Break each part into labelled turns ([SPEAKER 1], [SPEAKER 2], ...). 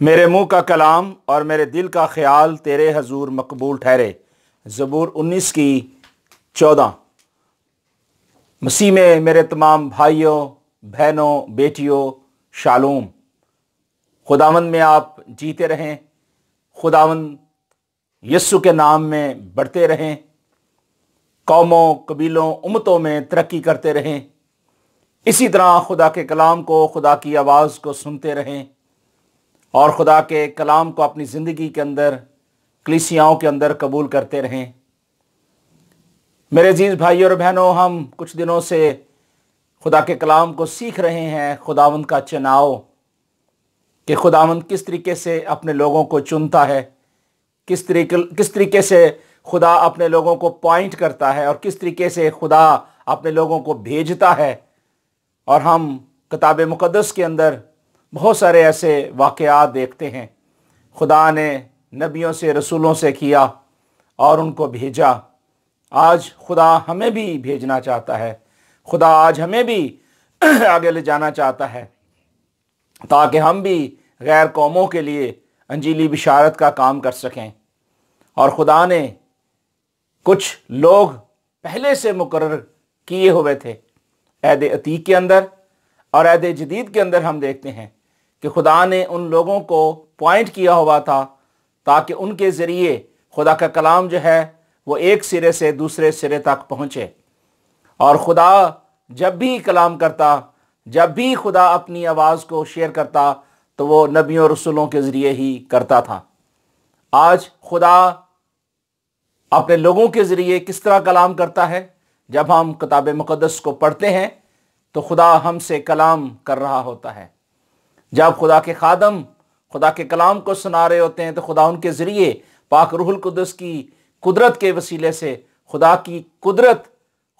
[SPEAKER 1] میرے منہ کا کلام اور میرے دل کا خیال تیرے حضور مقبول ٹھہرے۔ زبور انیس کی چودہ۔ مسیح میں میرے تمام بھائیوں، بہنوں، بیٹیوں، شالوم۔ خداون میں آپ جیتے رہیں۔ خداون یسو کے نام میں بڑھتے رہیں۔ قوموں، قبیلوں، امتوں میں ترقی کرتے رہیں۔ اسی طرح خدا کے کلام کو، خدا کی آواز کو سنتے رہیں۔ اور خدا کے کلام کو اپنی زندگی کے اندر، کلیسیاؤں کے اندر قبول کرتے رہیں۔ میرے عزیز بھائی اور بہنوں، ہم کچھ دنوں سے خدا کے کلام کو سیکھ رہے ہیں۔ خداوند کا چناؤ کہ خداوند کس طریقے سے اپنے لوگوں کو چنتا ہے، کس طریقے کس طریقے سے خدا اپنے لوگوں کو پوائنٹ کرتا ہے اور کس طریقے سے خدا اپنے لوگوں کو بھیجتا ہے۔ اور ہم کتاب مقدس کے اندر بہت سارے ایسے واقعات دیکھتے ہیں۔ خدا نے نبیوں سے، رسولوں سے کیا اور ان کو بھیجا۔ آج خدا ہمیں بھی بھیجنا چاہتا ہے۔ خدا آج ہمیں بھی آگے لے جانا چاہتا ہے۔ تاکہ ہم بھی غیر قوموں کے لیے انجیلی بشارت کا کام کر سکیں۔ اور خدا نے کچھ لوگ پہلے سے مقرر کیے ہوئے تھے۔ عہد عتیق کے اندر اور عہد جدید کے اندر ہم دیکھتے ہیں۔ کہ خدا نے ان لوگوں کو پوائنٹ کیا ہوا تھا تاکہ ان کے ذریعے خدا کا کلام جو ہے وہ ایک سرے سے دوسرے سرے تک پہنچے۔ اور خدا جب بھی کلام کرتا، جب بھی خدا اپنی آواز کو شیئر کرتا، تو وہ نبیوں رسولوں کے ذریعے ہی کرتا تھا۔ آج خدا اپنے لوگوں کے ذریعے کس طرح کلام کرتا ہے؟ جب ہم کتاب مقدس کو پڑھتے ہیں، تو خدا ہم سے کلام کر رہا ہوتا ہے۔ جب خدا کے خادم، خدا کے کلام کو سنا رہے ہوتے ہیں تو خدا ان کے ذریعے پاک روح القدس کی قدرت کے وسیلے سے خدا کی قدرت،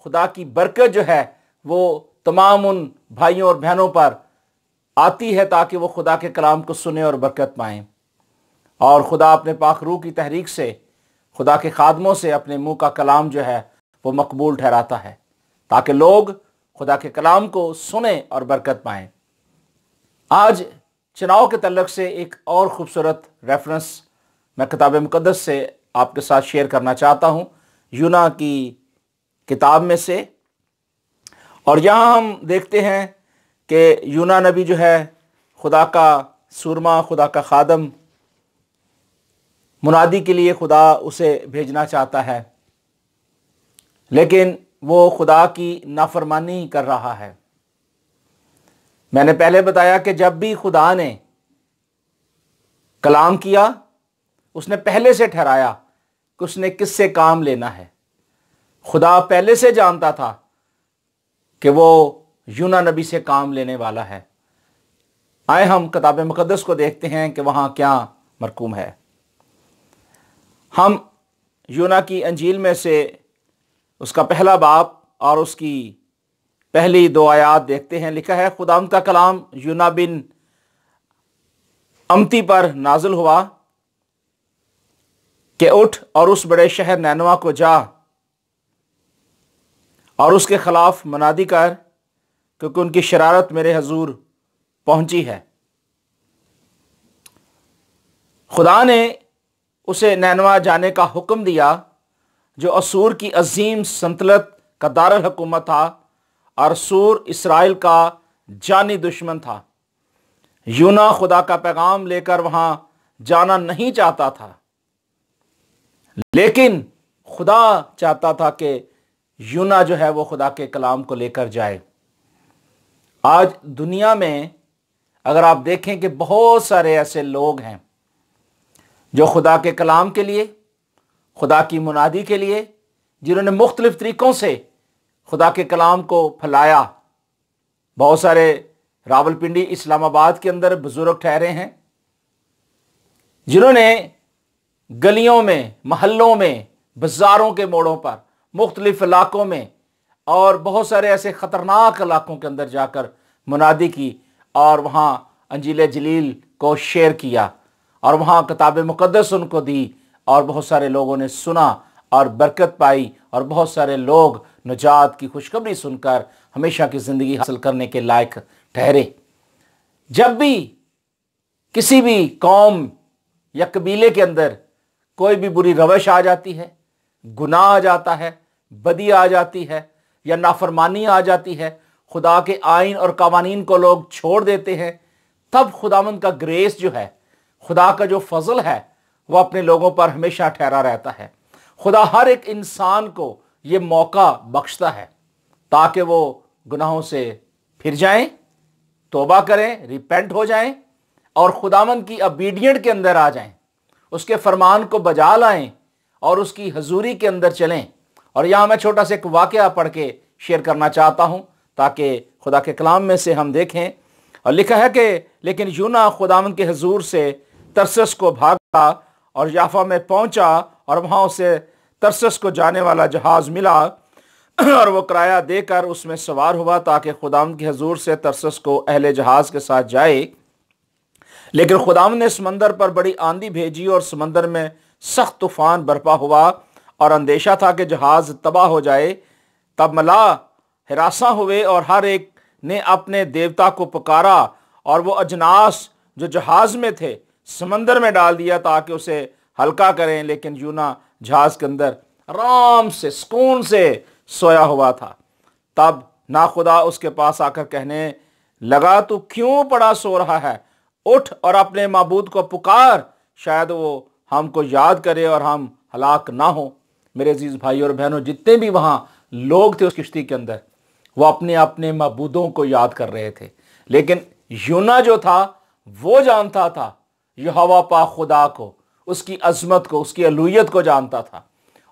[SPEAKER 1] خدا کی برکت جو ہے وہ تمام ان بھائیوں اور بہنوں پر آتی ہے تاکہ وہ خدا کے کلام کو سنیں اور برکت پائیں۔ اور خدا اپنے پاک روح کی تحریک سے، خدا کے خادموں سے اپنے منہ کا کلام جو ہے وہ مقبول ٹھہراتا ہے تاکہ لوگ خدا کے کلام کو سنیں اور برکت پائیں۔ آج چناؤ کے تعلق سے ایک اور خوبصورت ریفرنس میں کتاب مقدس سے آپ کے ساتھ شیئر کرنا چاہتا ہوں، یونا کی کتاب میں سے۔ اور یہاں ہم دیکھتے ہیں کہ یونا نبی جو ہے، خدا کا سورما، خدا کا خادم، منادی کے لیے خدا اسے بھیجنا چاہتا ہے، لیکن وہ خدا کی نافرمانی کر رہا ہے۔ میں نے پہلے بتایا کہ جب بھی خدا نے کلام کیا، اس نے پہلے سے ٹھہرایا کہ اس نے کس سے کام لینا ہے۔ خدا پہلے سے جانتا تھا کہ وہ یونا نبی سے کام لینے والا ہے۔ آئے ہم کتاب مقدس کو دیکھتے ہیں کہ وہاں کیا مرکوم ہے۔ ہم یونا کی انجیل میں سے اس کا پہلا باپ اور اس کی پہلی دو آیات دیکھتے ہیں، لکھا ہے خدا کا کلام یونا بن امتی پر نازل ہوا کہ اٹھ اور اس بڑے شہر نینوا کو جا اور اس کے خلاف منادی کر کیونکہ ان کی شرارت میرے حضور پہنچی ہے۔ خدا نے اسے نینوا جانے کا حکم دیا، جو اسور کی عظیم سنتلت کا دار الحکومت تھا۔ اور سور اسرائیل کا جانی دشمن تھا۔ یونا خدا کا پیغام لے کر وہاں جانا نہیں چاہتا تھا۔ لیکن خدا چاہتا تھا کہ یونا جو ہے وہ خدا کے کلام کو لے کر جائے۔ آج دنیا میں اگر آپ دیکھیں کہ بہت سارے ایسے لوگ ہیں جو خدا کے کلام کے لیے، خدا کی منادی کے لیے، جنہوں نے مختلف طریقوں سے خدا کے کلام کو پھیلایا۔ بہت سارے راول پنڈی اسلام آباد کے اندر بزرگ ٹھہرے ہیں، جنہوں نے گلیوں میں، محلوں میں، بازاروں کے موڑوں پر، مختلف علاقوں میں اور بہت سارے ایسے خطرناک علاقوں کے اندر جا کر منادی کی اور وہاں انجیل جلیل کو شیئر کیا اور وہاں کتاب مقدس ان کو دی اور بہت سارے لوگوں نے سنا۔ اور برکت پائی اور بہت سارے لوگ نجات کی خوشخبری سن کر ہمیشہ کی زندگی حاصل کرنے کے لائق ٹھہرے۔ جب بھی کسی بھی قوم یا قبیلے کے اندر کوئی بھی بری روش آ جاتی ہے، گناہ آ جاتا ہے، بدی آ جاتی ہے یا نافرمانی آ جاتی ہے، خدا کے آئین اور قوانین کو لوگ چھوڑ دیتے ہیں، تب خداوند کا گریس جو ہے، خدا کا جو فضل ہے، وہ اپنے لوگوں پر ہمیشہ ٹھہرا رہتا ہے۔ خدا ہر ایک انسان کو یہ موقع بخشتا ہے تاکہ وہ گناہوں سے پھر جائیں، توبہ کریں ریپینٹ ہو جائیں اور خداوند کی ابیڈینٹ کے اندر آ جائیں۔ اس کے فرمان کو بجا لائیں اور اس کی حضوری کے اندر چلیں۔ اور یہاں میں چھوٹا سا ایک واقعہ پڑھ کے شیئر کرنا چاہتا ہوں تاکہ خدا کے کلام میں سے ہم دیکھیں۔ اور لکھا ہے کہ، لیکن یونا خداون کے حضور سے ترسس کو بھاگا اور یافا میں پہنچا اور وہاں اسے ترسس کو جانے والا جہاز ملا اور وہ کرایہ دے کر اس میں سوار ہوا تاکہ خداون کے حضور سے ترسس کو اہل جہاز کے ساتھ جائے۔ لیکن خداون نے سمندر پر بڑی آندھی بھیجی اور سمندر میں سخت طوفان برپا ہوا اور اندیشہ تھا کہ جہاز تباہ ہو جائے۔ تب ملا، ہراساں ہوئے اور ہر ایک نے اپنے دیوتا کو پکارا اور وہ اجناس جو جہاز میں تھے، سمندر میں ڈال دیا تاکہ اسے ہلکا کریں، لیکن یونا جہاز کے اندر آرام سے، سکون سے سویا ہوا تھا۔ تب نا خدا اس کے پاس آ کر کہنے، لگا تو کیوں پڑا سو رہا ہے؟ اٹھ اور اپنے معبود کو پکار۔ شاید وہ ہم کو یاد کرے اور ہم ہلاک نہ ہوں۔ میرے عزیز بھائی اور بہنوں، جتنے بھی وہاں لوگ تھے اس کشتی کے اندر، وہ اپنے اپنے معبودوں کو یاد کر رہے تھے۔ لیکن یونا جو تھا، وہ جانتا تھا یہ ہوا پا خدا کو۔ اس کی عظمت کو، اس کی علویت کو جانتا تھا۔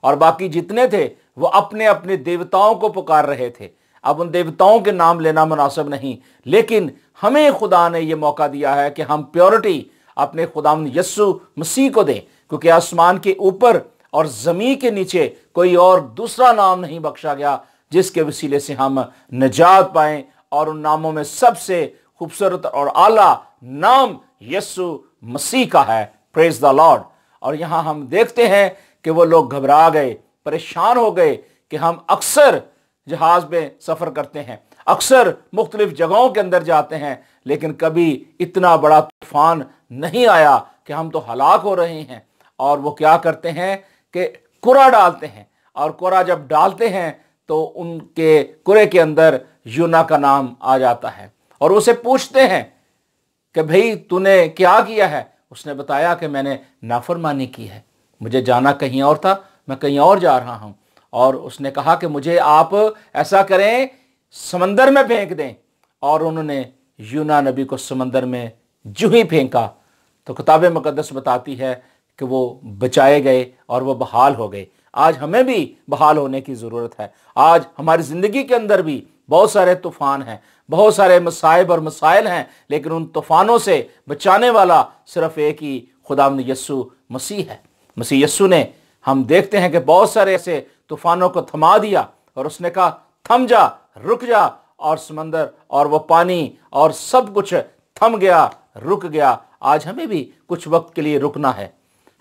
[SPEAKER 1] اور باقی جتنے تھے، وہ اپنے اپنے دیوتاؤں کو پکار رہے تھے۔ اب ان دیوتاؤں کے نام لینا مناسب نہیں۔ لیکن ہمیں خدا نے یہ موقع دیا ہے کہ ہم پیورٹی اپنے خدا یسو مسیح کو دیں۔ کیونکہ آسمان کے اوپر اور زمین کے نیچے کوئی اور دوسرا نام نہیں بخشا گیا، جس کے وسیلے سے ہم نجات پائیں۔ اور ان ناموں میں سب سے خوبصورت اور اعلیٰ نام یسو مسیح کا ہے۔ پریز دا لارڈ اور یہاں ہم دیکھتے ہیں کہ وہ لوگ گھبرا گئے، پریشان ہو گئے کہ ہم اکثر جہاز میں سفر کرتے ہیں، اکثر مختلف جگہوں کے اندر جاتے ہیں، لیکن کبھی اتنا بڑا طوفان نہیں آیا کہ ہم تو ہلاک ہو رہے ہیں۔ اور وہ کیا کرتے ہیں کہ کرا ڈالتے ہیں۔ اور کرا جب ڈالتے ہیں تو ان کے کرے کے اندر یونا کا نام آ جاتا ہے۔ اور اسے پوچھتے ہیں کہ بھئی تو نے کیا کیا ہے؟ اس نے بتایا کہ میں نے نافرمانی کی ہے۔ مجھے جانا کہیں اور تھا، میں کہیں اور جا رہا ہوں۔ اور اس نے کہا کہ مجھے آپ ایسا کریں، سمندر میں پھینک دیں۔ اور انہوں نے یونا نبی کو سمندر میں جو ہی پھینکا۔ تو کتاب مقدس بتاتی ہے کہ وہ بچائے گئے اور وہ بحال ہو گئے۔ آج ہمیں بھی بحال ہونے کی ضرورت ہے۔ آج ہماری زندگی کے اندر بھی بہت سارے طوفان ہیں۔ بہت سارے مصائب اور مسائل ہیں، لیکن ان طوفانوں سے بچانے والا صرف ایک ہی خدا یسو مسیح ہے۔ مسیح یسو نے ہم دیکھتے ہیں کہ بہت سارے ایسے طوفانوں کو تھما دیا اور اس نے کہا، تھم جا، رک جا، اور سمندر اور وہ پانی اور سب کچھ تھم گیا، رک گیا۔ آج ہمیں بھی کچھ وقت کے لیے رکنا ہے۔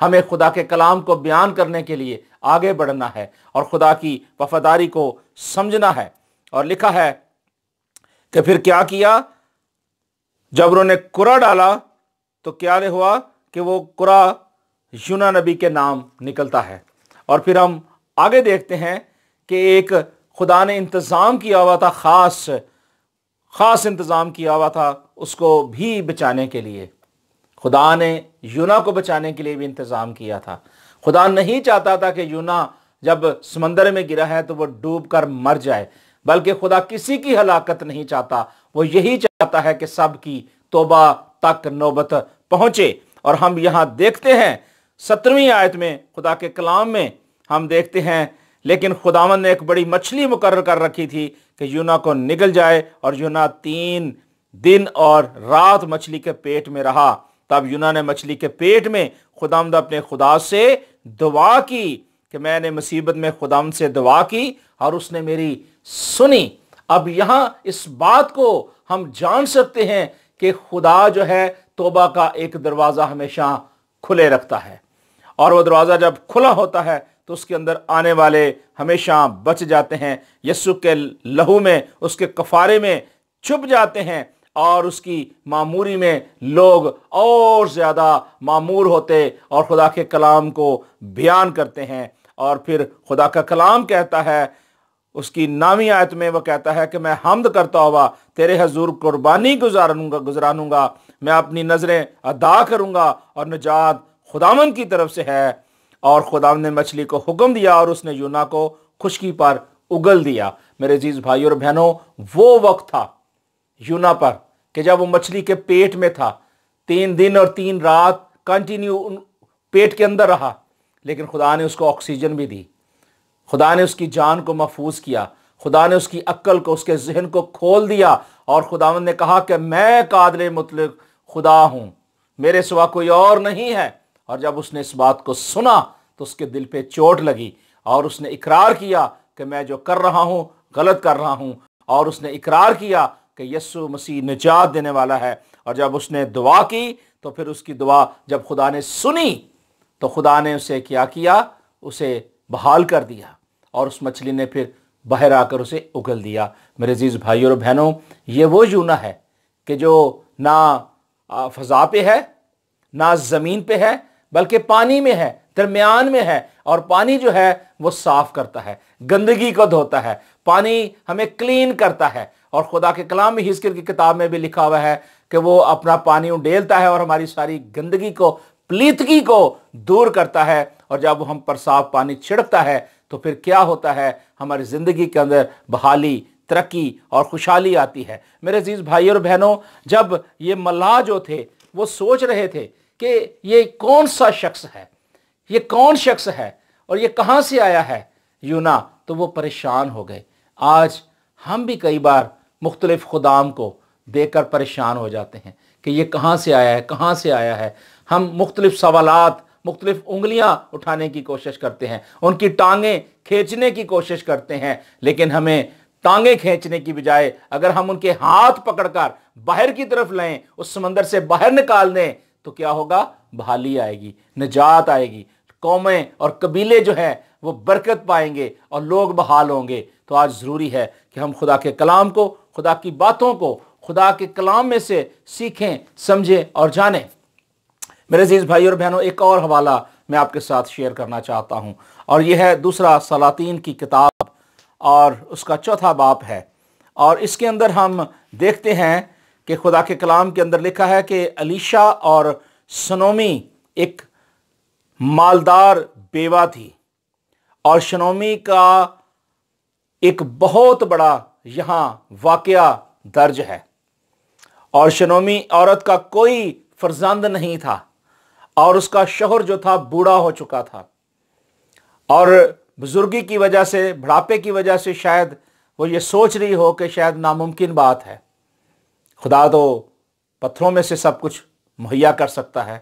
[SPEAKER 1] ہمیں خدا کے کلام کو بیان کرنے کے لیے آگے بڑھنا ہے اور خدا کی وفاداری کو سمجھنا ہے۔ اور لکھا ہے کہ پھر کیا کیا؟ جب انہوں نے کرا ڈالا تو کیا ہوا کہ وہ کرا یونا نبی کے نام نکلتا ہے۔ اور پھر ہم آگے دیکھتے ہیں کہ ایک خدا نے انتظام کیا ہوا تھا، خاص خاص انتظام کیا ہوا تھا اس کو بھی بچانے کے لیے۔ خدا نے یونا کو بچانے کے لیے بھی انتظام کیا تھا۔ خدا نہیں چاہتا تھا کہ یونا جب سمندر میں گرا ہے تو وہ ڈوب کر مر جائے۔ بلکہ خدا کسی کی ہلاکت نہیں چاہتا۔ وہ یہی چاہتا ہے کہ سب کی توبہ تک نوبت پہنچے۔ اور ہم یہاں دیکھتے ہیں، سترویں آیت میں خدا کے کلام میں ہم دیکھتے ہیں، لیکن خداون نے ایک بڑی مچھلی مقرر کر رکھی تھی کہ یونا کو نگل جائے اور یونا تین دن اور رات مچھلی کے پیٹ میں رہا۔ تب یونا نے مچھلی کے پیٹ میں خدامد اپنے خدا سے دعا کی۔ کہ میں نے مصیبت میں خدام سے دعا کی اور اس نے میری سنی۔ اب یہاں اس بات کو ہم جان سکتے ہیں کہ خدا جو ہے توبہ کا ایک دروازہ ہمیشہ کھلے رکھتا ہے۔ اور وہ دروازہ جب کھلا ہوتا ہے تو اس کے اندر آنے والے ہمیشہ بچ جاتے ہیں۔ یسو کے لہو میں، اس کے کفارے میں چھپ جاتے ہیں اور اس کی معموری میں لوگ اور زیادہ معمور ہوتے اور خدا کے کلام کو بیان کرتے ہیں۔ اور پھر خدا کا کلام کہتا ہے، اس کی نامی آیت میں وہ کہتا ہے کہ میں حمد کرتا ہوا تیرے حضور قربانی گزاروں گا گزرانوں گا۔ میں اپنی نظریں ادا کروں گا اور نجات خداون کی طرف سے ہے۔ اور خدا نے مچھلی کو حکم دیا اور اس نے یونا کو خشکی پر اگل دیا۔ میرے عزیز بھائی اور بہنوں، وہ وقت تھا یونا پر کہ جب وہ مچھلی کے پیٹ میں تھا۔ تین دن اور تین رات کنٹینیو پیٹ کے اندر رہا۔ لیکن خدا نے اس کو آکسیجن بھی دی۔ خدا نے اس کی جان کو محفوظ کیا۔ خدا نے اس کی عقل کو، اس کے ذہن کو کھول دیا اور خدا نے کہا کہ میں قادر مطلق خدا ہوں۔ میرے سوا کوئی اور نہیں ہے۔ اور جب اس نے اس بات کو سنا تو اس کے دل پہ چوٹ لگی اور اس نے اقرار کیا کہ میں جو کر رہا ہوں، غلط کر رہا ہوں۔ اور اس نے اقرار کیا کہ یسو مسیح نجات دینے والا ہے۔ اور جب اس نے دعا کی تو پھر اس کی دعا جب خدا نے سنی تو خدا نے اسے کیا کیا؟ اسے بحال کر دیا اور اس مچھلی نے پھر باہر آ کر اسے اگل دیا۔ میرے عزیز بھائی اور بہنوں، یہ وہ یونا ہے کہ جو نہ فضا پہ ہے، نہ زمین پہ ہے، بلکہ پانی میں ہے، درمیان میں ہے اور پانی جو ہے وہ صاف کرتا ہے، گندگی کو دھوتا ہے، پانی ہمیں کلین کرتا ہے۔ اور خدا کے کلام میں ہسکر کی کتاب میں بھی لکھا ہوا ہے کہ وہ اپنا پانی ڈیلتا ہے اور ہماری ساری گندگی کو پلیتگی کو دور کرتا ہے اور جب وہ ہم پر صاف پانی چھڑکتا ہے تو پھر کیا ہوتا ہے؟ ہماری زندگی کے اندر بحالی، ترقی اور خوشحالی آتی ہے۔ میرے عزیز بھائی اور بہنوں، جب یہ ملا جو تھے، وہ سوچ رہے تھے کہ یہ کون سا شخص ہے؟ یہ کون شخص ہے؟ اور یہ کہاں سے آیا ہے؟ یونا تو وہ پریشان ہو گئے۔ آج ہم بھی کئی بار مختلف خدام کو دیکھ کر پریشان ہو جاتے ہیں کہ یہ کہاں سے آیا ہے، کہاں سے آیا ہے۔ ہم مختلف سوالات، مختلف انگلیاں اٹھانے کی کوشش کرتے ہیں۔ ان کی ٹانگیں کھینچنے کی کوشش کرتے ہیں، لیکن ہمیں ٹانگیں کھینچنے کی بجائے اگر ہم ان کے ہاتھ پکڑ کر باہر کی طرف لیں اس سمندر سے باہر نکال دیں، تو کیا ہوگا؟ بحالی آئے گی، نجات آئے گی۔ قومیں اور قبیلے جو ہیں، وہ برکت پائیں گے اور لوگ بحال ہوں گے۔ تو آج ضروری ہے کہ ہم خدا کے کلام کو، خدا کی باتوں کو، خدا کے کلام میں سے سیکھیں، سمجھیں اور جانیں۔ میرے عزیز بھائی اور بہنوں، ایک اور حوالہ میں آپ کے ساتھ شیئر کرنا چاہتا ہوں۔ اور یہ ہے دوسرا سلاطین کی کتاب، اور اس کا چوتھا باپ ہے۔ اور اس کے اندر ہم دیکھتے ہیں کہ خدا کے کلام کے اندر لکھا ہے کہ علیشا اور سنومی ایک مالدار بیوہ تھی۔ اور شنومی کا ایک بہت بڑا یہاں واقعہ درج ہے۔ اور شنومی عورت کا کوئی فرزند نہیں تھا۔ اور اس کا شوہر جو تھا بوڑھا ہو چکا تھا۔ اور بزرگی کی وجہ سے، بڑھاپے کی وجہ سے شاید وہ یہ سوچ رہی ہو کہ شاید ناممکن بات ہے۔ خدا تو پتھروں میں سے سب کچھ مہیا کر سکتا ہے۔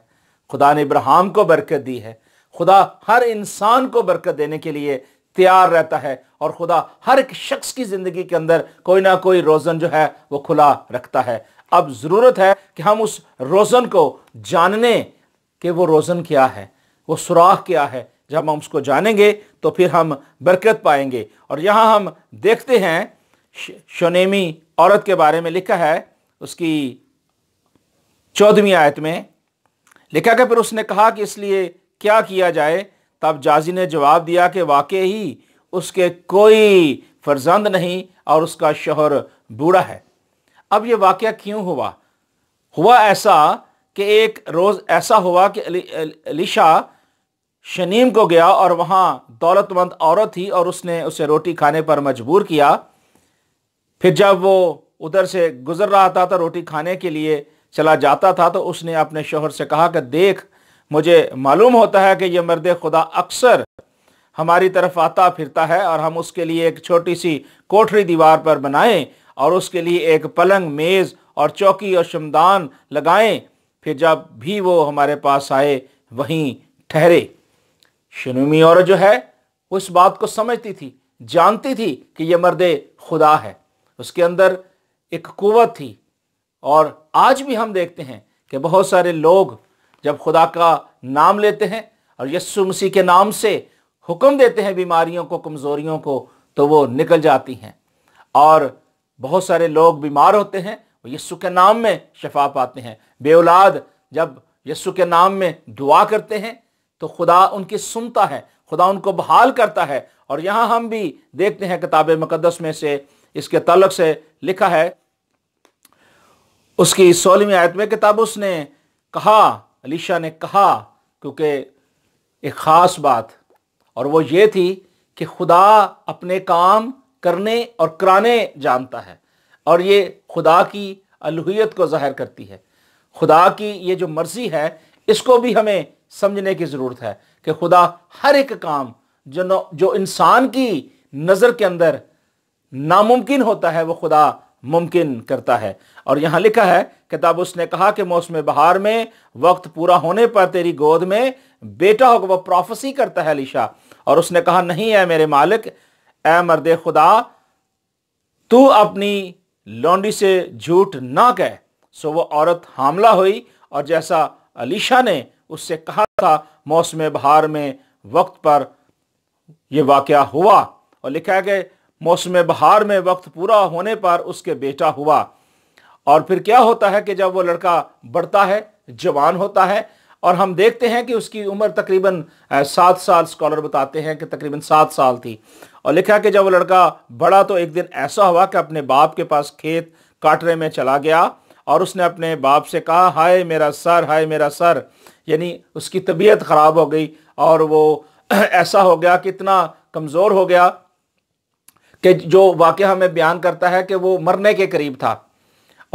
[SPEAKER 1] خدا نے ابراہم کو برکت دی ہے۔ خدا ہر انسان کو برکت دینے کے لیے تیار رہتا ہے۔ اور خدا ہر ایک شخص کی زندگی کے اندر کوئی نہ کوئی روزن جو ہے وہ کھلا رکھتا ہے۔ اب ضرورت ہے کہ ہم اس روزن کو جاننے کہ وہ روزن کیا ہے، وہ سوراخ کیا ہے۔ جب ہم اس کو جانیں گے تو پھر ہم برکت پائیں گے۔ اور یہاں ہم دیکھتے ہیں شنیمی عورت کے بارے میں لکھا ہے، اس کی چودھویں آیت میں۔ لکھا کہ پھر اس نے کہا کہ اس لیے کیا کیا جائے؟ تب جازی نے جواب دیا کہ واقع ہی اس کے کوئی فرزند نہیں اور اس کا شوہر بوڑھا ہے۔ اب یہ واقعہ کیوں ہوا؟ ہوا ایسا کہ ایک روز ایسا ہوا کہ علی، علیشا شنیم کو گیا اور وہاں دولت مند عورت تھی اور اس نے اسے روٹی کھانے پر مجبور کیا۔ پھر جب وہ ادھر سے گزر رہا تھا تو روٹی کھانے کے لیے چلا جاتا تھا تو اس نے اپنے شوہر سے کہا کہ دیکھ، مجھے معلوم ہوتا ہے کہ یہ مرد خدا اکثر ہماری طرف آتا پھرتا ہے اور ہم اس کے لیے ایک چھوٹی سی کوٹری دیوار پر بنائیں اور اس کے لیے ایک پلنگ میز اور چوکی اور شمدان لگائیں۔ پھر جب بھی وہ ہمارے پاس آئے، وہیں ٹھہرے۔ شنومی عورت جو ہے، وہ اس بات کو سمجھتی تھی، جانتی تھی کہ یہ مرد خدا ہے۔ اس کے اندر ایک قوت تھی۔ اور آج بھی ہم دیکھتے ہیں کہ بہت سارے لوگ جب خدا کا نام لیتے ہیں اور یسو مسیح کے نام سے حکم دیتے ہیں بیماریوں کو، کمزوریوں کو، تو وہ نکل جاتی ہیں۔ اور بہت سارے لوگ بیمار ہوتے ہیں وہ یسو کے نام میں شفا پاتے ہیں۔ بے اولاد، جب یسو کے نام میں دعا کرتے ہیں، تو خدا ان کی سنتا ہے، خدا ان کو بحال کرتا ہے۔ اور یہاں ہم بھی دیکھتے ہیں، کتاب مقدس میں سے اس کے تعلق سے لکھا ہے۔ اس کی سولہویں آیت میں کتاب اس نے کہا علیشا نے کہا، کیونکہ ایک خاص بات، اور وہ یہ تھی کہ خدا اپنے کام کرنے اور کرانے جانتا ہے۔ اور یہ خدا کی الوحیت کو ظاہر کرتی ہے۔ خدا کی یہ جو مرضی ہے، اس کو بھی ہمیں سمجھنے کی ضرورت ہے کہ خدا ہر ایک کام جو جو انسان کی نظر کے اندر ناممکن ہوتا ہے، وہ خدا ممکن کرتا ہے۔ اور یہاں لکھا ہے کتاب اس نے کہا کہ موسم بہار میں وقت پورا ہونے پر تیری گود میں بیٹا ہوگا، وہ پروفیسی کرتا ہے علیشا۔ اور اس نے کہا، نہیں ہے میرے مالک، اے مرد خدا، تو اپنی لونڈی سے جھوٹ نہ کہہ سو وہ عورت حاملہ ہوئی اور جیسا علیشا نے اس سے کہا تھا، موسم بہار میں وقت پر یہ واقعہ ہوا اور لکھا کہ موسم بہار میں وقت پورا ہونے پر اس کے بیٹا ہوا۔ اور پھر کیا ہوتا ہے کہ جب وہ لڑکا بڑھتا ہے، جوان ہوتا ہے، اور ہم دیکھتے ہیں کہ اس کی عمر تقریباً سات سال سکولر بتاتے ہیں کہ تقریباً سات سال تھی۔ اور لکھا کہ جب وہ لڑکا بڑا تو ایک دن ایسا ہوا کہ اپنے باپ کے پاس کھیت کاٹرے میں چلا گیا اور اس نے اپنے باپ سے کہا، ہائے میرا سر، ہائے میرا سر. یعنی اس کی طبیعت خراب ہو گئی اور وہ ایسا ہو گیا کہ اتنا کمزور ہو گیا کہ جو واقعہ ہمیں بیان کرتا ہے کہ وہ مرنے کے قریب تھا۔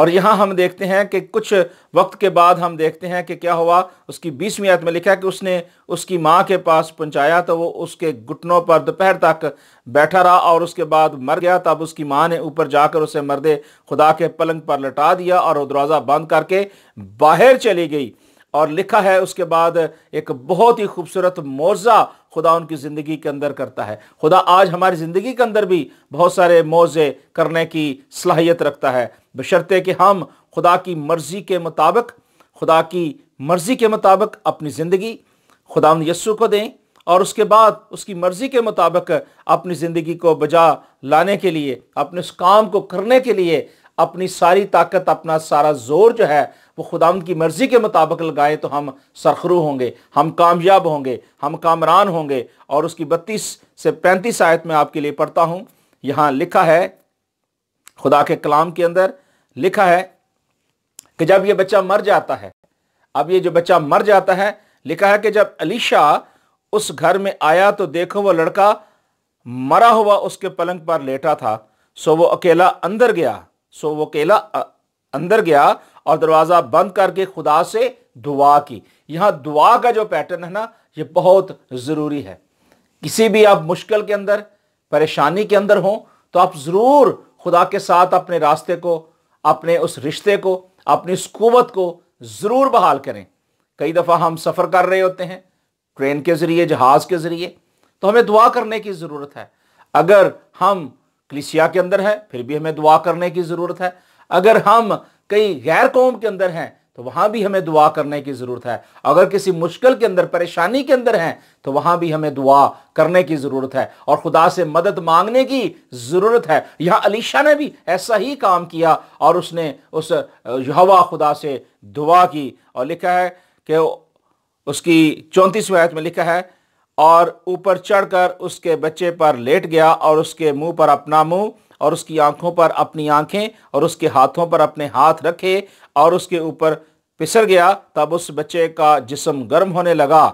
[SPEAKER 1] اور یہاں ہم دیکھتے ہیں کہ کچھ وقت کے بعد ہم دیکھتے ہیں کہ کیا ہوا، اس کی بیسویں آیت میں لکھا کہ اس نے اس کی ماں کے پاس پہنچایا تو وہ اس کے گھٹنوں پر دوپہر تک بیٹھا رہا اور اس کے بعد مر گیا۔ تب اس کی ماں نے اوپر جا کر اسے مرد خدا کے پلنگ پر لٹا دیا اور وہ دروازہ بند کر کے باہر چلی گئی۔ اور لکھا ہے اس کے بعد ایک بہت ہی خوبصورت موضع خدا ان کی زندگی کے اندر کرتا ہے۔ خدا آج ہماری زندگی کے اندر بھی بہت سارے موضے کرنے کی صلاحیت رکھتا ہے۔ بشرطے کہ ہم خدا کی مرضی کے مطابق، خدا کی مرضی کے مطابق اپنی زندگی خدا یسو کو دیں اور اس کے بعد اس کی مرضی کے مطابق اپنی زندگی کو بجا لانے کے لیے، اپنے اس کام کو کرنے کے لیے اپنی ساری طاقت، اپنا سارا زور جو ہے وہ خدا کی مرضی کے مطابق لگائے تو ہم سرخرو ہوں گے، ہم کامیاب ہوں گے، ہم کامران ہوں گے۔ اور اس کی بتیس سے پینتیس آیت میں آپ کے لیے پڑھتا ہوں۔ یہاں لکھا ہے، خدا کے کلام کے اندر لکھا ہے کہ جب یہ بچہ مر جاتا ہے، اب یہ جو بچہ مر جاتا ہے، لکھا ہے کہ جب علیشا اس گھر میں آیا تو دیکھو وہ لڑکا مرا ہوا اس کے پلنگ پر لیٹا تھا۔ سو وہ اکیلا اندر گیا، سو وہ اکیلا اندر گیا اور دروازہ بند کر کے خدا سے دعا کی۔ یہاں دعا کا جو پیٹرن ہے نا، یہ بہت ضروری ہے۔ کسی بھی آپ مشکل کے اندر، پریشانی کے اندر ہوں، تو آپ ضرور خدا کے ساتھ اپنے راستے کو، اپنے اس رشتے کو، اپنی اس قوت کو ضرور بحال کریں۔ کئی دفعہ ہم سفر کر رہے ہوتے ہیں، ٹرین کے ذریعے، جہاز کے ذریعے، تو ہمیں دعا کرنے کی ضرورت ہے۔ اگر ہم کلیسیا کے اندر ہے پھر بھی ہمیں دعا کرنے کی ضرورت ہے۔ اگر ہم کئی غیر قوم کے اندر ہیں، تو وہاں بھی ہمیں دعا کرنے کی ضرورت ہے۔ اگر کسی مشکل کے اندر، پریشانی کے اندر ہیں، تو وہاں بھی ہمیں دعا کرنے کی ضرورت ہے۔ اور خدا سے مدد مانگنے کی ضرورت ہے۔ یہاں علیشہ نے بھی ایسا ہی کام کیا اور اس نے اس یہوا خدا سے دعا کی۔ اور لکھا ہے کہ اس کی چونتیس وایت میں لکھا ہے، اور اوپر چڑھ کر اس کے بچے پر لیٹ گیا اور اس کے منہ پر اپنا منہ اور اس کی آنکھوں پر اپنی آنکھیں اور اس کے ہاتھوں پر اپنے ہاتھ رکھے اور اس کے اوپر پسر گیا، تب اس بچے کا جسم گرم ہونے لگا۔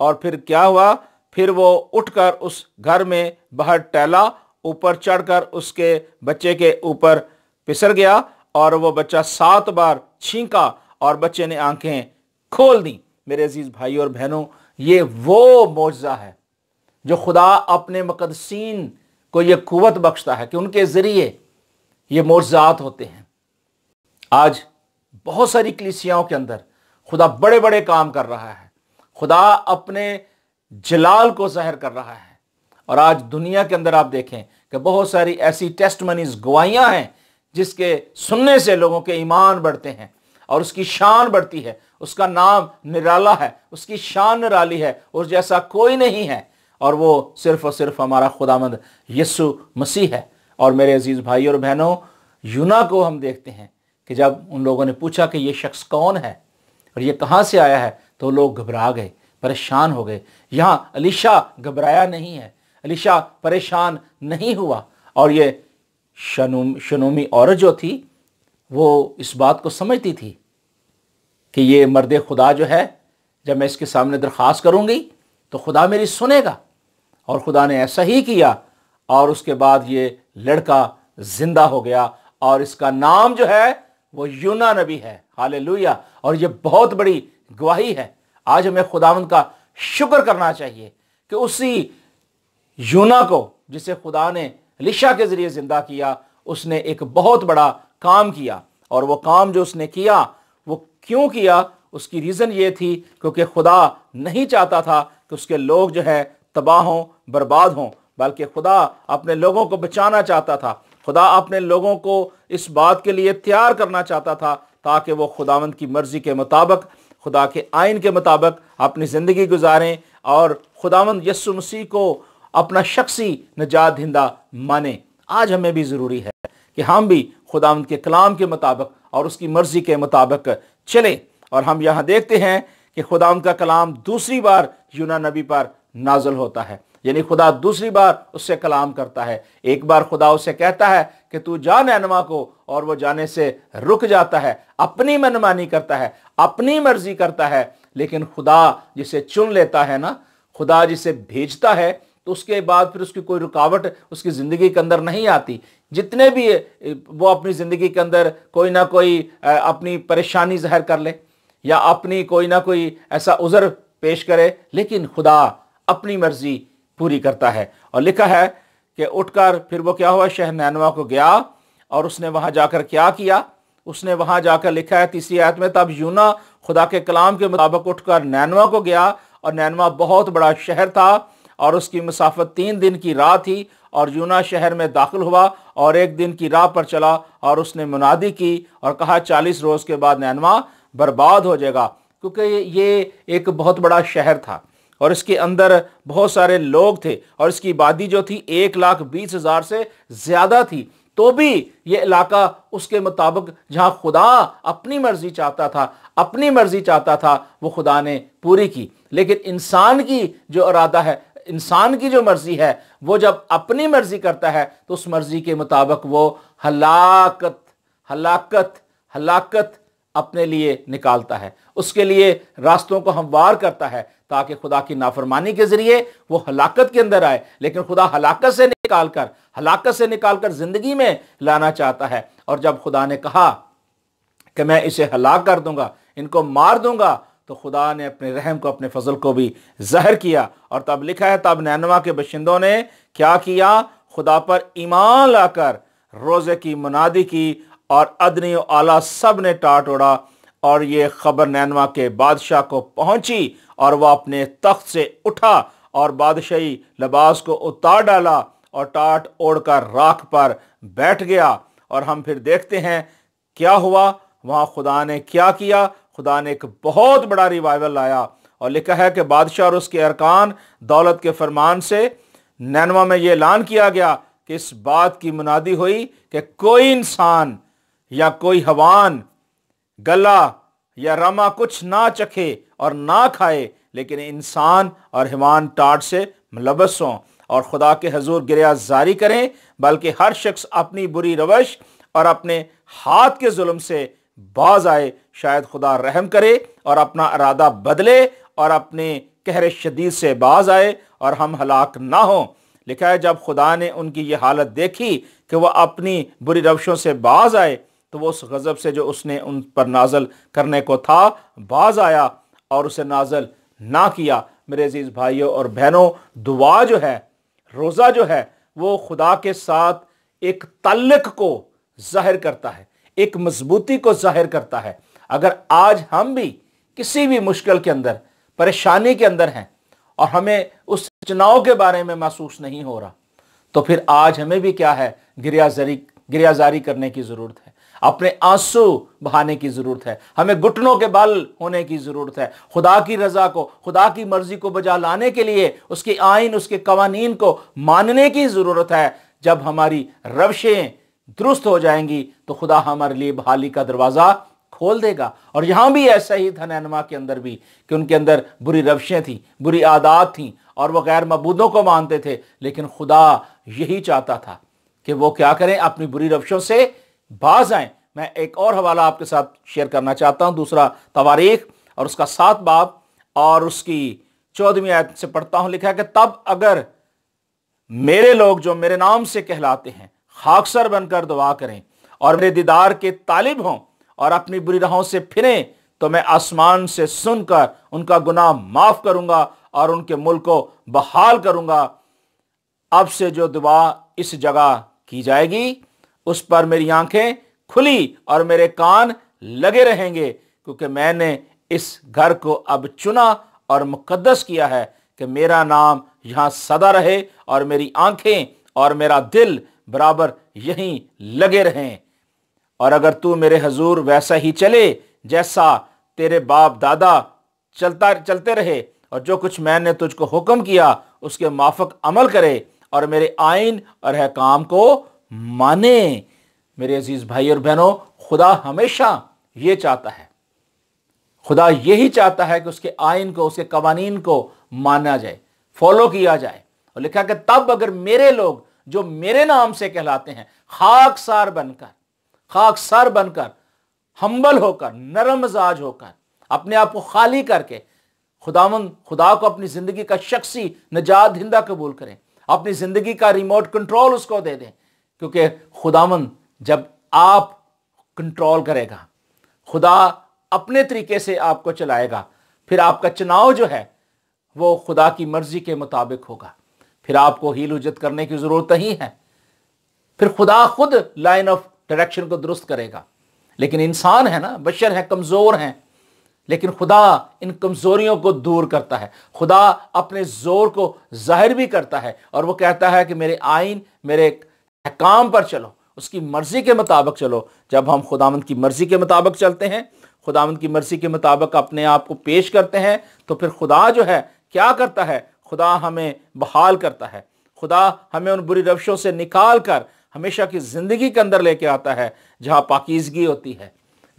[SPEAKER 1] اور پھر کیا ہوا؟ پھر وہ اٹھ کر اس گھر میں باہر ٹیلا اوپر چڑھ کر اس کے بچے کے اوپر پسر گیا اور وہ بچہ سات بار چھینکا اور بچے نے آنکھیں کھول دیں۔ میرے عزیز بھائی اور بہنوں، یہ وہ معجزہ ہے جو خدا اپنے مقدسین کو یہ قوت بخشتا ہے کہ ان کے ذریعے یہ معجزات ہوتے ہیں۔ آج بہت ساری کلیسیاں کے اندر خدا بڑے بڑے کام کر رہا ہے۔ خدا اپنے جلال کو ظاہر کر رہا ہے۔ اور آج دنیا کے اندر آپ دیکھیں کہ بہت ساری ایسی ٹیسٹ منیز گوائیاں ہیں جس کے سننے سے لوگوں کے ایمان بڑھتے ہیں اور اس کی شان بڑھتی ہے۔ اس کا نام نرالا ہے، اس کی شان نرالی ہے۔ اور جیسا کوئی نہیں ہے اور وہ صرف اور صرف ہمارا خدا مند یسو مسیح ہے۔ اور میرے عزیز بھائی اور بہنوں، یونا کو ہم دیکھتے ہیں کہ جب ان لوگوں نے پوچھا کہ یہ شخص کون ہے اور یہ کہاں سے آیا ہے، تو لوگ گھبرا گئے، پریشان ہو گئے۔ یہاں علیشا گھبرایا نہیں ہے علیشا پریشان نہیں ہوا۔ اور یہ شنومی عورت جو تھی، وہ اس بات کو سمجھتی تھی کہ یہ مرد خدا جو ہے، جب میں اس کے سامنے درخواست کروں گی، تو خدا میری سنے گا۔ اور خدا نے ایسا ہی کیا اور اس کے بعد یہ لڑکا زندہ ہو گیا اور اس کا نام جو ہے وہ یونا نبی ہے۔ حال اور یہ بہت بڑی گواہی ہے۔ آج ہمیں خداوند کا شکر کرنا چاہیے کہ اسی یونا کو جسے خدا نے لشا کے ذریعے زندہ کیا، اس نے ایک بہت بڑا کام کیا۔ اور وہ کام جو اس نے کیا، وہ کیوں کیا؟ اس کی ریزن یہ تھی کیونکہ خدا نہیں چاہتا تھا کہ اس کے لوگ جو ہے تباہ ہوں، برباد ہوں، بلکہ خدا اپنے لوگوں کو بچانا چاہتا تھا۔ خدا اپنے لوگوں کو اس بات کے لیے تیار کرنا چاہتا تھا تاکہ وہ خداوند کی مرضی کے مطابق، خدا کے آئین کے مطابق اپنی زندگی گزاریں اور خداوند یسو مسیح کو اپنا شخصی نجات دہندہ مانیں آج ہمیں بھی ضروری ہے کہ ہم بھی خداوند کے کلام کے مطابق اور اس کی مرضی کے مطابق چلیں۔ اور ہم یہاں دیکھتے ہیں کہ خداوند کا کلام دوسری بار یونا نبی پر نازل ہوتا ہے۔ یعنی خدا دوسری بار اس سے کلام کرتا ہے۔ ایک بار خدا اسے کہتا ہے کہ تو جا نینوا کو اور وہ جانے سے رک جاتا ہے۔ اپنی منمانی کرتا ہے، اپنی مرضی کرتا ہے۔ لیکن خدا جسے چن لیتا ہے نا، خدا جسے بھیجتا ہے، تو اس کے بعد پھر اس کی کوئی رکاوٹ اس کی زندگی کے اندر نہیں آتی۔ جتنے بھی وہ اپنی زندگی کے اندر کوئی نہ کوئی اپنی پریشانی ظاہر کر لے یا اپنی کوئی نہ کوئی ایسا عذر پیش کرے، لیکن خدا اپنی مرضی پوری کرتا ہے۔ اور لکھا ہے کہ اٹھ کر پھر وہ کیا ہوا؟ شہر نینوا کو گیا اور اس نے وہاں جا کر کیا کیا؟ اس نے وہاں جا کر لکھا ہے تیسری آیت میں، تب یونا خدا کے کلام کے مطابق اٹھ کر نینوا کو گیا اور نینوا بہت بڑا شہر تھا اور اس کی مسافت تین دن کی راہ تھی اور یونا شہر میں داخل ہوا اور ایک دن کی راہ پر چلا اور اس نے منادی کی اور کہا، چالیس روز کے بعد نینوا برباد ہو جائے گا۔ کیونکہ یہ ایک بہت بڑا شہر تھا۔ اور اس کے اندر بہت سارے لوگ تھے اور اس کی آبادی جو تھی ایک لاکھ بیس ہزار سے زیادہ تھی، تو بھی یہ علاقہ اس کے مطابق جہاں خدا اپنی مرضی چاہتا تھا، اپنی مرضی چاہتا تھا، وہ خدا نے پوری کی۔ لیکن انسان کی جو ارادہ ہے، انسان کی جو مرضی ہے، وہ جب اپنی مرضی کرتا ہے، تو اس مرضی کے مطابق وہ ہلاکت ہلاکت ہلاکت اپنے لیے نکالتا ہے۔ اس کے لیے راستوں کو ہموار کرتا ہے تاکہ خدا کی نافرمانی کے ذریعے وہ ہلاکت کے اندر آئے۔ لیکن خدا ہلاکت سے نکال کر، ہلاکت سے نکال کر زندگی میں لانا چاہتا ہے۔ اور جب خدا نے کہا کہ میں اسے ہلاک کر دوں گا، ان کو مار دوں گا، تو خدا نے اپنے رحم کو، اپنے فضل کو بھی ظاہر کیا۔ اور تب لکھا ہے، تب نینوا کے بشندوں نے کیا کیا؟ خدا پر ایمان لا کر، روزے کی منادی کی اور ادنی و اعلیٰ سب نے ٹاٹ اڑا اور یہ خبر نینوا کے بادشاہ کو پہنچی اور وہ اپنے تخت سے اٹھا اور بادشاہی لباس کو اتار ڈالا اور ٹاٹ اوڑ کر راکھ پر بیٹھ گیا اور ہم پھر دیکھتے ہیں کیا ہوا؟ وہاں خدا نے کیا کیا؟ خدا نے ایک بہت بڑا ریوائول لایا اور لکھا ہے کہ بادشاہ اور اس کے ارکان دولت کے فرمان سے نینوا میں یہ اعلان کیا گیا کہ اس بات کی منادی ہوئی کہ کوئی انسان یا کوئی حوان گلا یا رما کچھ نہ چکھے اور نہ کھائے، لیکن انسان اور حیوان ٹاٹ سے ملبس ہوں اور خدا کے حضور گریا زاری کریں، بلکہ ہر شخص اپنی بری روش اور اپنے ہاتھ کے ظلم سے باز آئے، شاید خدا رحم کرے اور اپنا ارادہ بدلے اور اپنے کہر شدید سے باز آئے اور ہم ہلاک نہ ہوں۔ لکھا ہے، جب خدا نے ان کی یہ حالت دیکھی کہ وہ اپنی بری روشوں سے باز آئے تو وہ اس غضب سے جو اس نے ان پر نازل کرنے کو تھا، باز آیا اور اسے نازل نہ کیا۔ میرے عزیز بھائیوں اور بہنوں، دعا جو ہے، روزہ جو ہے، وہ خدا کے ساتھ ایک تعلق کو ظاہر کرتا ہے، ایک مضبوطی کو ظاہر کرتا ہے۔ اگر آج ہم بھی کسی بھی مشکل کے اندر، پریشانی کے اندر ہیں اور ہمیں اس چناؤ کے بارے میں محسوس نہیں ہو رہا، تو پھر آج ہمیں بھی کیا ہے گریا زری گریا زاری کرنے کی ضرورت ہے۔ اپنے آنسو بہانے کی ضرورت ہے۔ ہمیں گھٹنوں کے بل ہونے کی ضرورت ہے۔ خدا کی رضا کو، خدا کی مرضی کو بجا لانے کے لیے اس کی آئین، اس کے قوانین کو ماننے کی ضرورت ہے۔ جب ہماری روشیں درست ہو جائیں گی تو خدا ہمارے لیے بحالی کا دروازہ کھول دے گا۔ اور یہاں بھی ایسا ہی تھا نینما کے اندر بھی کہ ان کے اندر بری روشیں تھیں، بری عادات تھیں اور وہ غیر مبودوں کو مانتے تھے۔ لیکن خدا یہی چاہتا تھا کہ وہ کیا کریں، اپنی بری روشوں سے باز آئیں۔ میں ایک اور حوالہ آپ کے ساتھ شیئر کرنا چاہتا ہوں، دوسرا تواریخ اور اس کا سات باب اور اس کی چودہویں آیت سے پڑھتا ہوں۔ لکھا ہے کہ تب اگر میرے لوگ جو میرے نام سے کہلاتے ہیں خاکسر بن کر دعا کریں اور میرے دیدار کے طالب ہوں اور اپنی بری راہوں سے پھریں، تو میں آسمان سے سن کر ان کا گناہ معاف کروں گا اور ان کے ملک کو بحال کروں گا۔ اب سے جو دعا اس جگہ کی جائے گی اس پر میری آنکھیں کھلی اور میرے کان لگے رہیں گے، کیونکہ میں نے اس گھر کو اب چنا اور مقدس کیا ہے کہ میرا نام یہاں صدا رہے اور میری آنکھیں اور میرا دل برابر یہیں لگے رہیں۔ اور اگر تو میرے حضور ویسا ہی چلے، جیسا تیرے باپ دادا چلتا، چلتے رہے، اور جو کچھ میں نے تجھ کو حکم کیا، اس کے مافق عمل کرے، اور میرے آئین اور حکام کو مانے۔ میرے عزیز بھائی اور بہنوں، خدا ہمیشہ یہ چاہتا ہے۔ خدا یہی چاہتا ہے کہ اس کے آئین کو، اس کے قوانین کو مانا جائے، فالو کیا جائے۔ اور لکھا کہ تب اگر میرے لوگ جو میرے نام سے کہلاتے ہیں، خاک سار بن کر، خاک سار بن کر، ہمبل ہو کر، نرم مزاج ہو کر، اپنے آپ کو خالی کر کے خداون خدا کو اپنی زندگی کا شخصی نجات دہندہ قبول کریں، اپنی زندگی کا ریموٹ کنٹرول اس کو دے دیں کیونکہ خداون جب آپ کنٹرول کرے گا، خدا اپنے طریقے سے آپ کو چلائے گا، پھر آپ کا چناؤ جو ہے وہ خدا کی مرضی کے مطابق ہوگا۔ پھر آپ کو ہیل اجت کرنے کی ضرورت ہی ہے۔ پھر خدا خود لائن آف ڈائریکشن کو درست کرے گا۔ لیکن انسان ہے نا، بشر ہے، کمزور ہیں۔ لیکن خدا ان کمزوریوں کو دور کرتا ہے۔ خدا اپنے زور کو ظاہر بھی کرتا ہے اور وہ کہتا ہے کہ میرے آئین، میرے حکام پر چلو، اس کی مرضی کے مطابق چلو۔ جب ہم خداوند کی مرضی کے مطابق چلتے ہیں، خداوند کی مرضی کے مطابق اپنے آپ کو پیش کرتے ہیں، تو پھر خدا جو ہے، کیا کرتا ہے؟ خدا ہمیں بحال کرتا ہے۔ خدا ہمیں ان بری روشوں سے نکال کر ہمیشہ کی زندگی کے اندر لے کے آتا ہے، جہاں پاکیزگی ہوتی ہے،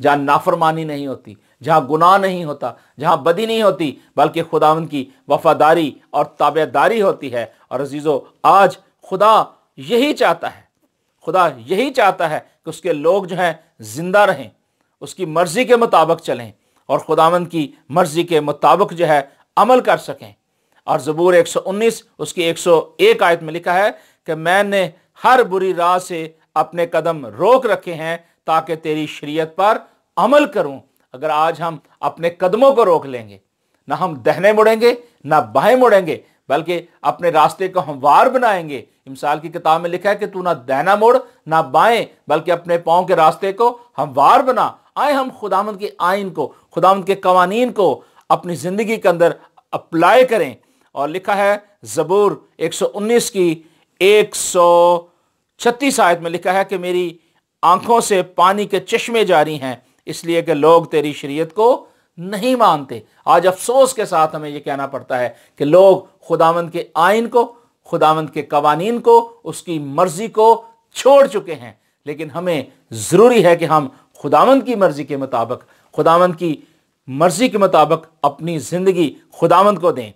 [SPEAKER 1] جہاں نافرمانی نہیں ہوتی، جہاں گناہ نہیں ہوتا، جہاں بدی نہیں ہوتی، بلکہ خداوند کی وفاداری اور تابع داری ہوتی ہے۔ اور عزیزو، آج خدا یہی چاہتا ہے، خدا یہی چاہتا ہے کہ اس کے لوگ جو ہیں زندہ رہیں، اس کی مرضی کے مطابق چلیں اور خداوند کی مرضی کے مطابق جو ہے عمل کر سکیں۔ اور زبور ایک سو انیس، اس کی ایک سو ایک آیت میں لکھا ہے کہ میں نے ہر بری راہ سے اپنے قدم روک رکھے ہیں تاکہ تیری شریعت پر عمل کروں۔ اگر آج ہم اپنے قدموں کو روک لیں گے، نہ ہم دہنے مڑیں گے، نہ بائیں مڑیں گے، بلکہ اپنے راستے کو ہموار بنائیں گے امثال کی کتاب میں لکھا ہے کہ تو نہ دہنا موڑ، نہ بائیں، بلکہ اپنے پاؤں کے راستے کو ہموار بنا۔ آئے ہم خدامت کے آئین کو خدامت کے قوانین کو اپنی زندگی کے اندر اپلائی کریں۔ اور لکھا ہے زبور ایک سو انیس کی ایک سو چھتیس آیت میں لکھا ہے کہ میری آنکھوں سے پانی کے چشمے جاری ہیں، اس لیے کہ لوگ تیری شریعت کو نہیں مانتے۔ آج افسوس کے ساتھ ہمیں یہ کہنا پڑتا ہے کہ لوگ خداوند کے آئین کو خداوند کے قوانین کو، اس کی مرضی کو چھوڑ چکے ہیں۔ لیکن ہمیں ضروری ہے کہ ہم خداوند کی مرضی کے مطابق، خداوند کی مرضی کے مطابق اپنی زندگی خداوند کو دیں۔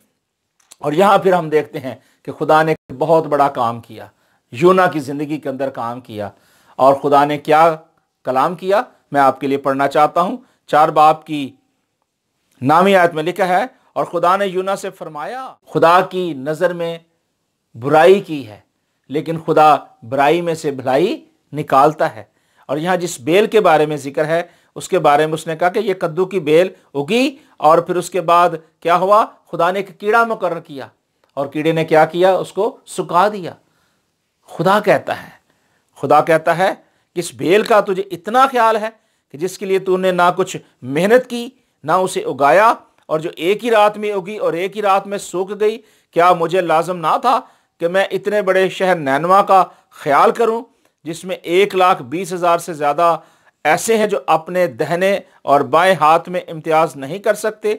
[SPEAKER 1] اور یہاں پھر ہم دیکھتے ہیں کہ خدا نے بہت بڑا کام کیا۔ یونا کی زندگی کے اندر کام کیا۔ اور خدا نے کیا کلام کیا؟ میں آپ کے لیے پڑھنا چاہتا ہوں۔ چار باپ کی نامی آیت میں لکھا ہے، اور خدا نے یونا سے فرمایا، خدا کی نظر میں برائی کی ہے، لیکن خدا برائی میں سے بھلائی نکالتا ہے۔ اور یہاں جس بیل کے بارے میں ذکر ہے، اس کے بارے میں اس نے کہا کہ یہ کدو کی بیل اگی اور پھر اس کے بعد کیا ہوا؟ خدا نے ایک کیڑا مقرر کیا۔ اور کیڑے نے کیا کیا؟ اس کو سکھا دیا۔ خدا کہتا ہے، خدا کہتا ہے کہ اس بیل کا تجھے اتنا خیال ہے کہ جس کے لیے تو نے نہ کچھ محنت کی، نہ اسے اگایا، اور جو ایک ہی رات میں اگی اور ایک ہی رات میں سوکھ گئی، کیا مجھے لازم نہ تھا؟ کہ میں اتنے بڑے شہر نینوا کا خیال کروں جس میں ایک لاکھ بیس ہزار سے زیادہ ایسے ہیں جو اپنے دہنے اور بائیں ہاتھ میں امتیاز نہیں کر سکتے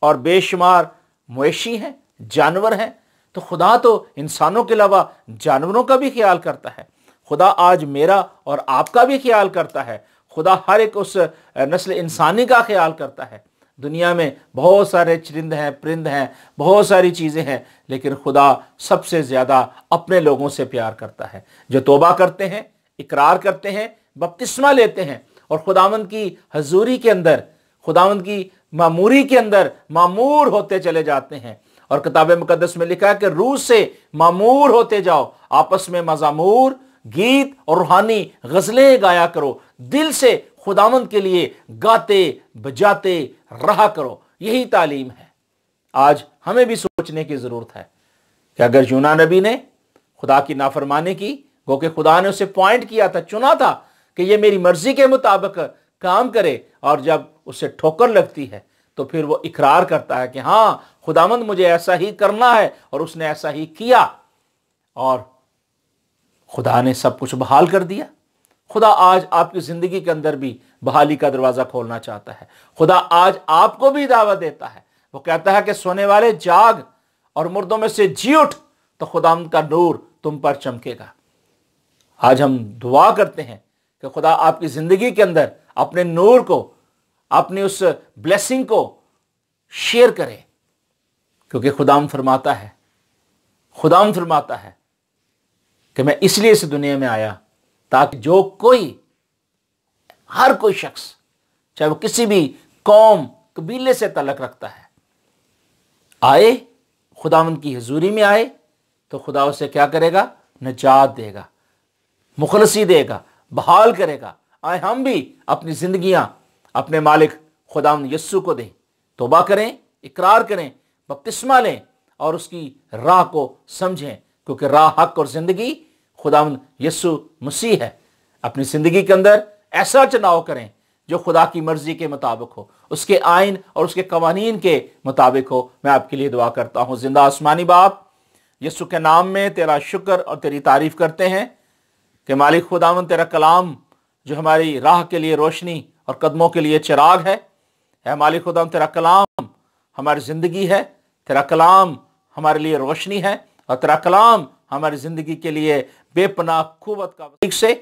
[SPEAKER 1] اور بے شمار مویشی ہیں، جانور ہیں۔ تو خدا تو انسانوں کے علاوہ جانوروں کا بھی خیال کرتا ہے۔ خدا آج میرا اور آپ کا بھی خیال کرتا ہے۔ خدا ہر ایک اس نسل انسانی کا خیال کرتا ہے۔ دنیا میں بہت سارے چرند ہیں، پرند ہیں، بہت ساری چیزیں ہیں، لیکن خدا سب سے زیادہ اپنے لوگوں سے پیار کرتا ہے۔ جو توبہ کرتے ہیں، اقرار کرتے ہیں، بپتسمہ لیتے ہیں اور خداوند کی حضوری کے اندر، خداوند کی معموری کے اندر معمور ہوتے چلے جاتے ہیں۔ اور کتاب مقدس میں لکھا ہے کہ روح سے معمور ہوتے جاؤ، آپس میں مضامور گیت اور روحانی غزلیں گایا کرو۔ دل سے خداوند کے لیے گاتے، بجاتے، رہا کرو، یہی تعلیم ہے۔ آج ہمیں بھی سوچنے کی ضرورت ہے کہ اگر یونا نبی نے خدا کی نافرمانی کی، گو کہ خدا نے اسے پوائنٹ کیا تھا، چنا تھا کہ یہ میری مرضی کے مطابق کام کرے اور جب اسے ٹھوکر لگتی ہے تو پھر وہ اقرار کرتا ہے کہ ہاں خداوند مجھے ایسا ہی کرنا ہے اور اس نے ایسا ہی کیا اور خدا نے سب کچھ بحال کر دیا۔ خدا آج آپ کی زندگی کے اندر بھی بحالی کا دروازہ کھولنا چاہتا ہے۔ خدا آج آپ کو بھی دعوت دیتا ہے۔ وہ کہتا ہے کہ سونے والے جاگ اور مردوں میں سے جی اٹھ تو خدا کا نور تم پر چمکے گا۔ آج ہم دعا کرتے ہیں کہ خدا آپ کی زندگی کے اندر اپنے نور کو، اپنی اس بلیسنگ کو شیئر کرے۔ کیونکہ خدام فرماتا ہے خدام فرماتا ہے کہ میں اس لیے اس دنیا میں آیا تاکہ جو کوئی ہر کوئی شخص چاہے وہ کسی بھی قوم قبیلے سے تعلق رکھتا ہے، آئے خدا ان کی حضوری میں آئے تو خدا اسے کیا کرے گا؟ نجات دے گا، مخلصی دے گا، بحال کرے گا۔ آئے، ہم بھی اپنی زندگیاں اپنے مالک خدا یسو کو دیں۔ توبہ کریں، اقرار کریں، بپتسمہ لیں اور اس کی راہ کو سمجھیں، کیونکہ راہ حق اور زندگی خدا یسو مسیح ہے۔ اپنی زندگی کے اندر ایسا چناؤ کریں جو خدا کی مرضی کے مطابق ہو، اس کے آئین اور اس کے قوانین کے مطابق ہو۔ میں آپ کے لیے دعا کرتا ہوں، زندہ آسمانی باپ یسو کے نام میں تیرا شکر اور تیری تعریف کرتے ہیں کہ مالک خداون تیرا کلام جو ہماری راہ کے لیے روشنی اور قدموں کے لیے چراغ ہے۔ اے مالک خداون تیرا کلام ہماری زندگی ہے، تیرا کلام ہمارے لیے روشنی ہے اور تیرا کلام ہماری زندگی کے لیے بے پناہ قوت کا سے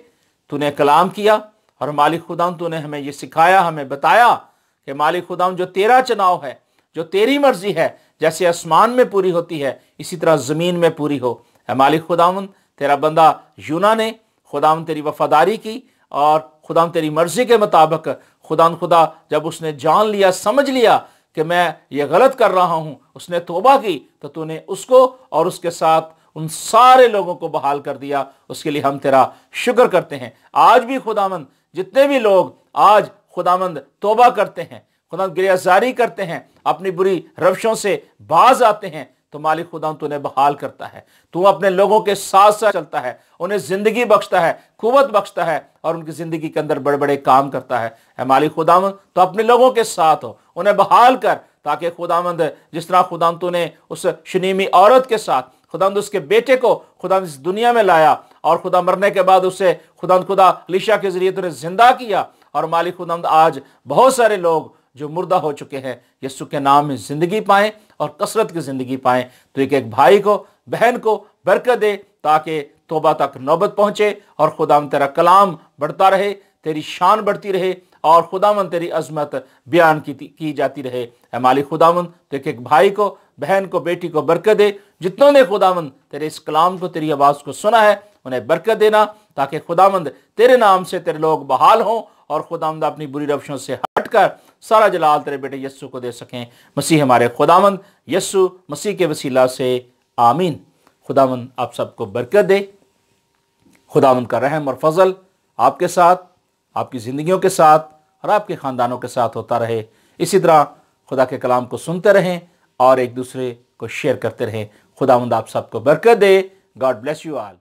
[SPEAKER 1] تو نے کلام کیا اور مالک خدا تو نے ہمیں یہ سکھایا، ہمیں بتایا کہ مالک خدا جو تیرا چناؤ ہے، جو تیری مرضی ہے، جیسے آسمان میں پوری ہوتی ہے، اسی طرح زمین میں پوری ہو۔ اے مالک خداون تیرا بندہ یونا نے خداون تیری وفاداری کی اور خدا تیری مرضی کے مطابق خدا خدا جب اس نے جان لیا، سمجھ لیا کہ میں یہ غلط کر رہا ہوں، اس نے توبہ کی تو تو نے اس کو اور اس کے ساتھ ان سارے لوگوں کو بحال کر دیا۔ اس کے لیے ہم تیرا شکر کرتے ہیں۔ آج بھی خدا مند جتنے بھی لوگ آج خدا مند توبہ کرتے ہیں خدا گریازاری کرتے ہیں، اپنی بری روشوں سے باز آتے ہیں، تو مالک خدا تو انہیں بحال کرتا ہے۔ تو اپنے لوگوں کے ساتھ ساتھ چلتا ہے، انہیں زندگی بخشتا ہے، قوت بخشتا ہے اور ان کی زندگی کے اندر بڑے بڑے کام کرتا ہے۔ اے مالک خدا تو اپنے لوگوں کے ساتھ ہو، انہیں بحال کر تاکہ خدا مند جس طرح خدا تو نے اس شنیمی عورت کے ساتھ خدا اس کے بیٹے کو خدا اس دنیا میں لایا اور خدا مرنے کے بعد اسے خدا خدا لیشا کے ذریعے نے زندہ کیا اور مالک خدا آج بہت سارے لوگ جو مردہ ہو چکے ہیں یسو کے نام میں زندگی پائیں اور کثرت کی زندگی پائیں۔ تو ایک ایک بھائی کو، بہن کو برکت دے تاکہ توبہ تک نوبت پہنچے اور خدا تیرا کلام بڑھتا رہے، تیری شان بڑھتی رہے اور خداون تیری عظمت بیان کی جاتی رہے۔ اے مالک خداون تو ایک ایک بھائی کو بہن کو بیٹی کو برکت دے۔ جتنوں نے خداوند تیرے اس کلام کو، تیری آواز کو سنا ہے، انہیں برکت دینا تاکہ خداوند تیرے نام سے تیرے لوگ بحال ہوں اور خداوند اپنی بری روشوں سے ہٹ کر سارا جلال تیرے بیٹے یسو کو دے سکیں۔ مسیح ہمارے خداوند، یسو مسیح کے وسیلہ سے۔ آمین۔ خداوند آپ سب کو برکت دے۔ خداوند کا رحم اور فضل آپ کے ساتھ، آپ کی زندگیوں کے ساتھ اور آپ کے خاندانوں کے ساتھ ہوتا رہے۔ اسی طرح خدا کے کلام کو سنتے رہیں۔ اور ایک دوسرے کو شیئر کرتے رہیں۔ خدا مند آپ سب کو برکت دے۔ God bless you all